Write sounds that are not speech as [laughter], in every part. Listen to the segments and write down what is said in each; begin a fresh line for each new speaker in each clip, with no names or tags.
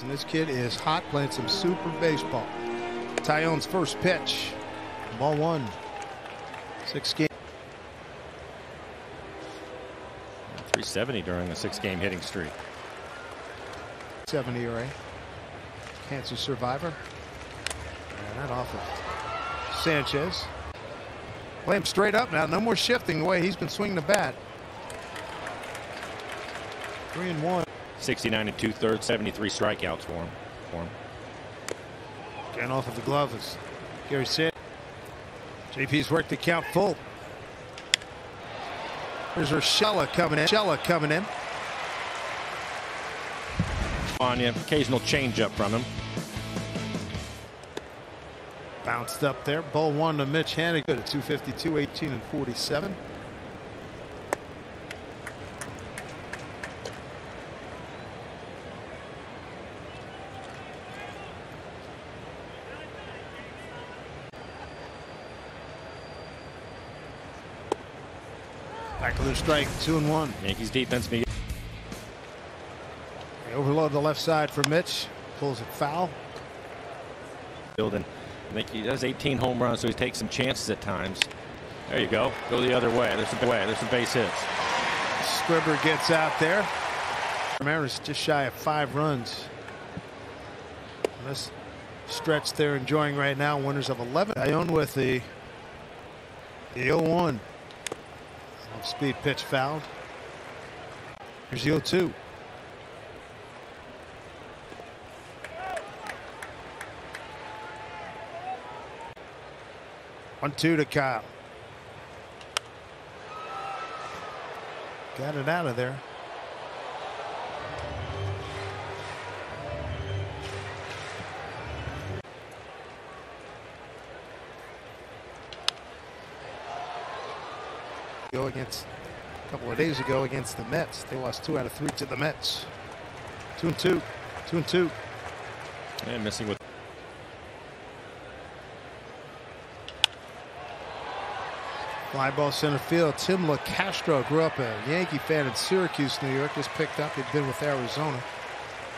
And this kid is hot, playing some super baseball. Taillon's first pitch. Ball one. Six game.
370 during a six game hitting streak.
70 ERA. Cancer survivor. And that off of Sanchez. Play him straight up now. No more shifting the way he's been swinging the bat. Three and one.
69 and two thirds, 73 strikeouts for him. For him.
Getting off of the glove is Gary said. JP's worked the count full. There's Urshela coming in. Urshela coming in.
On you, occasional changeup from him.
Bounced up there. Ball one to Mitch Haniger at 252, 18, and 47. The strike, two and one.
Yankees defense
They overload the left side for Mitch. Pulls it foul.
building. I think he does 18 home runs, so he takes some chances at times. There you go. Go the other way. There's some way. There's some base hits.
Scribber gets out there. Mariners just shy of five runs. This stretch they're enjoying right now. Winners of 11. I own with the the 0-1. Speed pitch fouled. Here's the 0-2. One two to Kyle. Got it out of there. Go against a couple of days ago against the Mets. They lost two out of three to the Mets. Two and two. Two and two.
And missing with
Fly ball center field. Tim LaCastro grew up a Yankee fan in Syracuse, New York. Just picked up. He'd been with Arizona.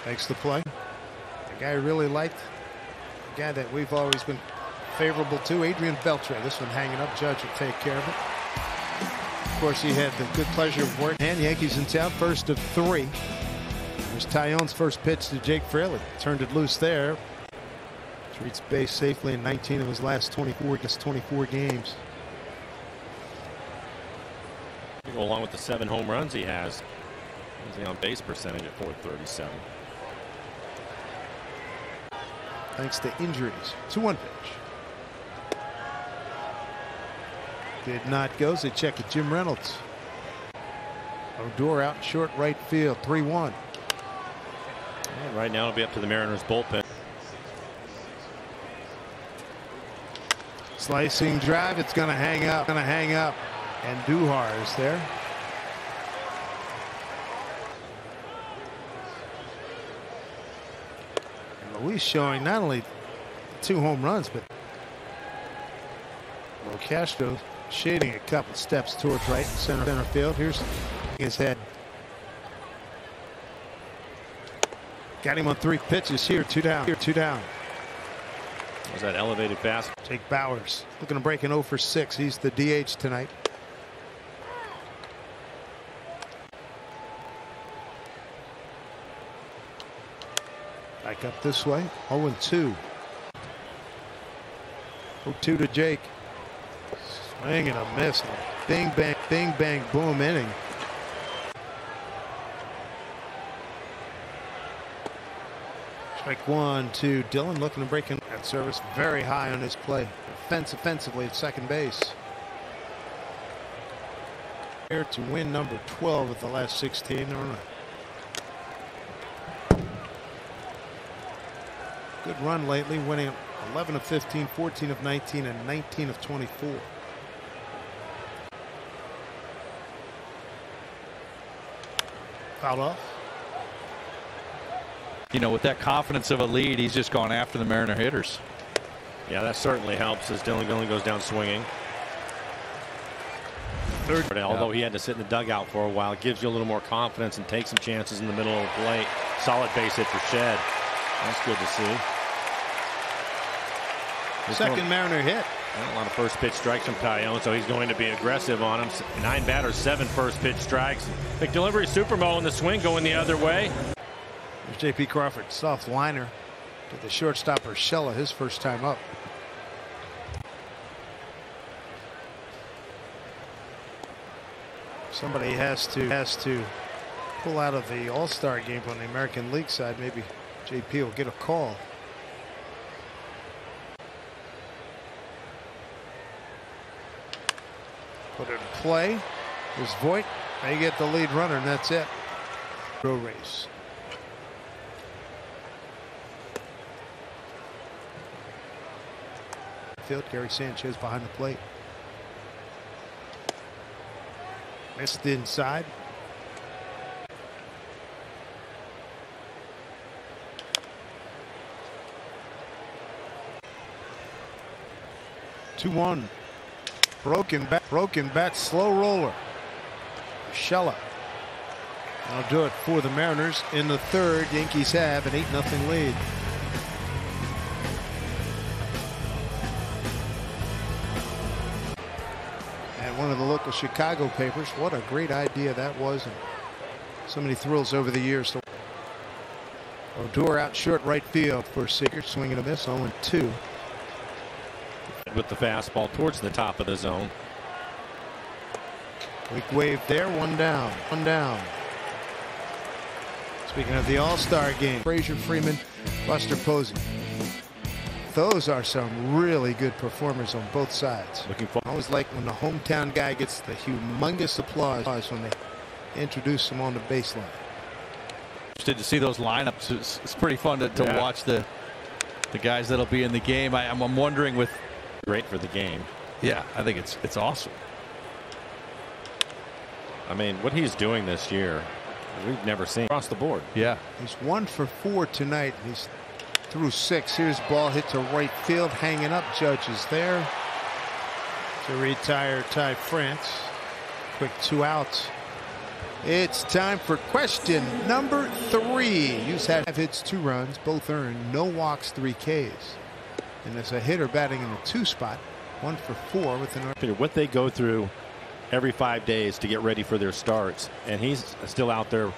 Makes the play. A guy really liked. A guy that we've always been favorable to. Adrian Beltre. This one hanging up. Judge will take care of it. Of course, he had the good pleasure of working. And Yankees in town. First of three. There's Taillon's first pitch to Jake Fraley. Turned it loose there. Treats base safely in 19 of his last 24, just 24 games.
go along with the seven home runs he has. He's on base percentage at 437.
Thanks to injuries. 2 1 pitch. Did not go. So they check with Jim Reynolds. Odor out short right field. 3 1.
And right now it'll be up to the Mariners bullpen.
Slicing drive. It's going to hang up. Going to hang up. Andujar is there. And Luis showing not only two home runs, but well, Castro shading a couple steps towards right center center field. Here's his head. Got him on three pitches here, two down, here, two down.
Was that elevated fast?
Jake Bowers looking to break an 0 for 6. He's the DH tonight. Back up this way. 0 and 2. 0 2 to Jake. Swing and a miss. Bing bang, bing bang, boom inning. Strike one, two. Dylan looking to break in that service very high on his play. Fence offensively at second base. Here to win number 12 of the last 16. Good run lately, winning 11 of 15, 14 of 19, and 19 of 24. Foul off.
You know, with that confidence of a lead, he's just gone after the Mariner hitters.
Yeah, that certainly helps as Dylan Dillon goes down swinging. Third, although he had to sit in the dugout for a while, it gives you a little more confidence and take some chances in the middle of the plate. Solid base hit for Shed. That's good to see.
Second Mariner hit.
A lot of first pitch strikes from Taillon, so he's going to be aggressive on him. Nine batters, seven first pitch strikes. Big delivery, Supermo in the swing going the other way.
There's J.P. Crawford, soft liner to the shortstop Urshela, his first time up. Somebody has to has to pull out of the All-Star game on the American League side. Maybe JP will get a call. Put it in play. There's Voit. They get the lead runner, and that's it. Row race. Field, Gary Sanchez behind the plate. Missed inside. Two one. Broken back, broken bat, slow roller. Shella. I'll do it for the Mariners in the third. Yankees have an 8 0 lead. And one of the local Chicago papers. What a great idea that was. And so many thrills over the years. To Odor out short right field for Seager. Swinging a miss 0 2
with the fastball towards the top of the zone.
Weak wave there, one down, one down. Speaking of the All-Star game, Frazier Freeman, Buster Posey. Those are some really good performers on both sides.
Looking for
I always like when the hometown guy gets the humongous applause when they introduce him on the baseline.
Interested to see those lineups. It's, it's pretty fun to, to
Yeah.
watch the the guys that'll be in the game. I, I'm, I'm wondering with
great for the game.
yeah, I think it's it's awesome.
I mean, what he's doing this year, we've never seen across the board.
Yeah,
He's one for four tonight. He's through six. Here's ball hit to right field, hanging up. Judge is there to retire Ty France. Quick two outs. It's time for question number three. Hughes had five hits, two runs, both earned, no walks, three Ks. And as a hitter batting in the two spot, one for four with an
Figure What they go through every five days to get ready for their starts, and he's still out there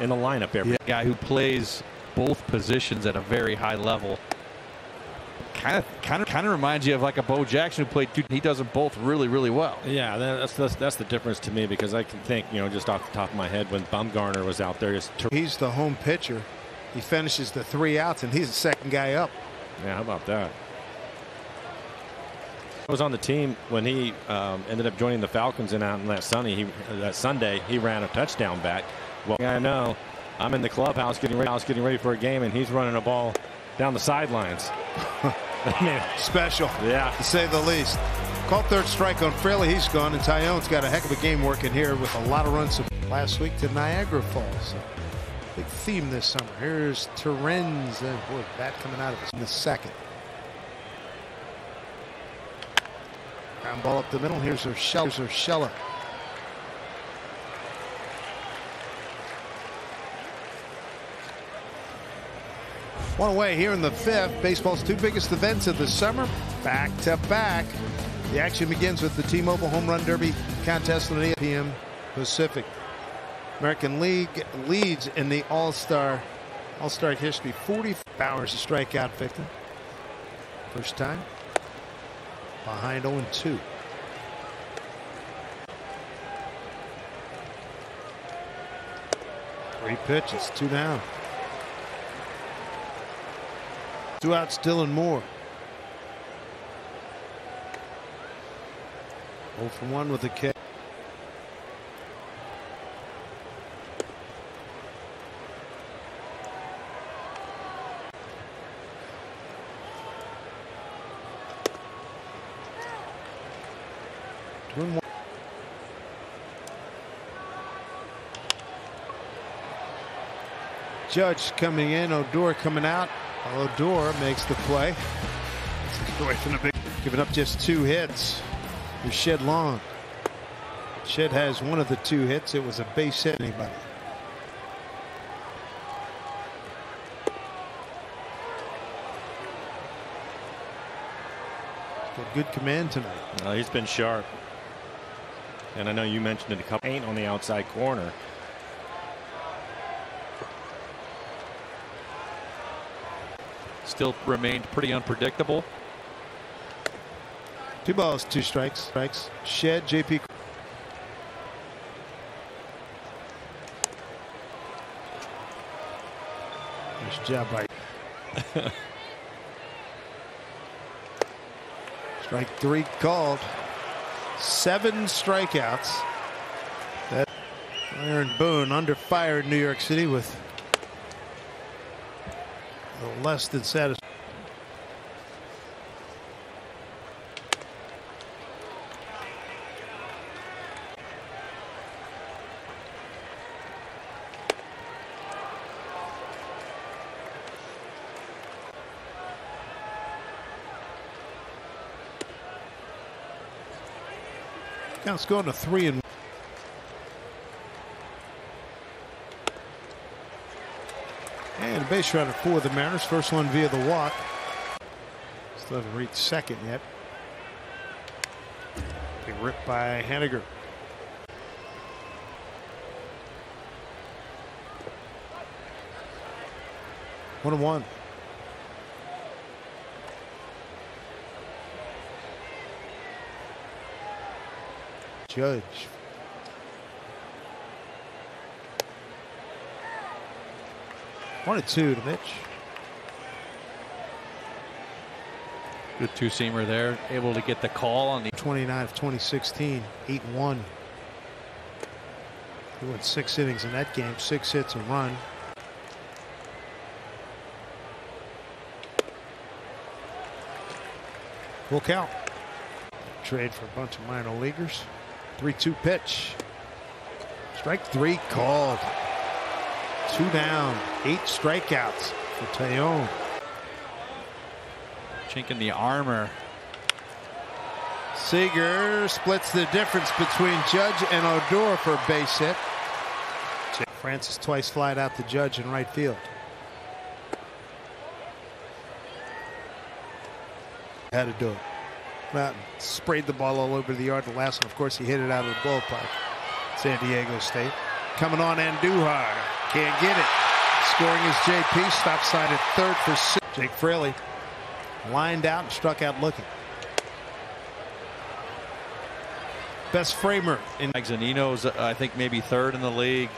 in the lineup every.
yeah. Guy who plays both positions at a very high level. Kind of, kind of, kind of reminds you of like a Bo Jackson who played. Two, he does them both really, really well.
Yeah, that's, that's that's the difference to me because I can think, you know, just off the top of my head when Bumgarner was out there, just
He's the home pitcher. He finishes the three outs, and he's the second guy up.
yeah, how about that? I was on the team when he um, ended up joining the Falcons, and out on that Sunday, he that Sunday he ran a touchdown back. Well, I know I'm in the clubhouse getting ready, house getting ready for a game, and he's running a ball down the sidelines. [laughs] I mean,
Special.
yeah,
to say the least. Called third strike on Fraley. He's gone, and Taillon's got a heck of a game working here with a lot of runs last week to Niagara Falls. Big theme this summer. Here's Torrens, boy, bat coming out of in the second. Ground ball up the middle. Here's Urshela. Here's Urshela. One away here in the fifth. Baseball's two biggest events of the summer, back to back. The action begins with the T-Mobile Home Run Derby contest at 8 p.m. Pacific. American League leads in the All-Star All-Star history. 40 Bowers a strikeout victim. First time. Behind 0-2. Three pitches, two down. Two outs, Dylan Moore. 0 for 1 with a K. Judge coming in, Odor coming out. Odor makes the play. Away from the big. Giving up just two hits. Shed Long. Shed has one of the two hits. It was a base hit. Anybody? Got good command tonight.
Uh, he's been sharp. And I know you mentioned it a couple. Ain't on the outside corner.
Still remained pretty unpredictable.
Two balls, two strikes. Strikes. Shed, JP. Nice job by. [laughs] Strike three called. Seven strikeouts. That Aaron Boone under fire in New York City with less than satisfied. Count's going to three and and a base runner for the Mariners. First one via the walk. Still haven't reached second yet. Big rip by Haniger. One and one. Judge. One and two to Mitch.
Good two seamer there. Able to get the call on the
29 of 2016, 8 1. He went six innings in that game, six hits, a run. Full count. Trade for a bunch of minor leaguers. 3 2 pitch. Strike three called. Two down, eight strikeouts for Taillon.
chink in the armor.
Seager splits the difference between Judge and Odor for a base hit. Francis twice flied out to Judge in right field. Had to do it. Well, sprayed the ball all over the yard. The last one, of course, he hit it out of the ballpark. San Diego State. Coming on Andujar. Can't get it. Scoring is JP. Stop sign at third for six. Jake Fraley lined out and struck out looking. Best framer in
Zunino's, I think, maybe third in the league.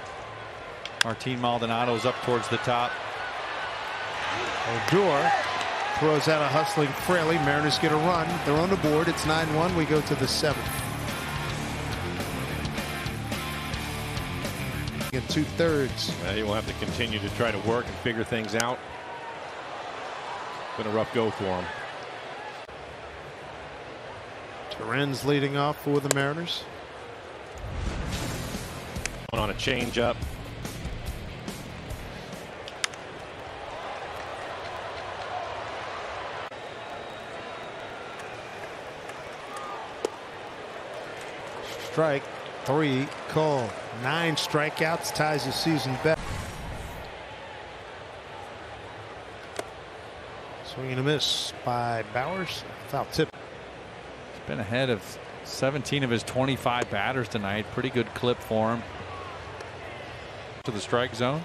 Martin Maldonado's up towards the top.
Odor throws out a hustling Fraley. Mariners get a run. They're on the board. It's 9-1. We go to the seventh. In two thirds.
Uh, he will have to continue to try to work and figure things out. Been a rough go for him.
Torrens leading off for the Mariners.
On a changeup.
Strike three call. Nine strikeouts ties the season best. Swing and a miss by Bowers. Foul tip.
He's been ahead of 17 of his 25 batters tonight. Pretty good clip for him. To the strike zone.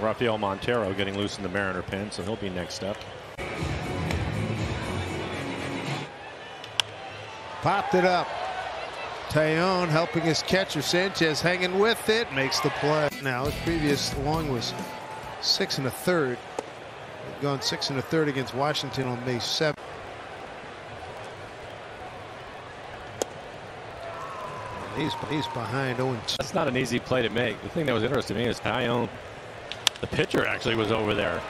Rafael Montero getting loose in the Mariner pen, so he'll be next up.
Popped it up. Taillon helping his catcher Sanchez hanging with it makes the play. Now his previous long was six and a third. They've gone six and a third against Washington on May 7th. He's, he's behind 0 2.
That's not an easy play to make. The thing that was interesting to me is Taillon, the pitcher actually was over there.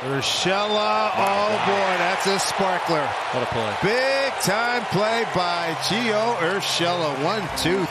Urshela, oh boy, that's a sparkler.
What a play.
Big time play by Gio Urshela. One, two,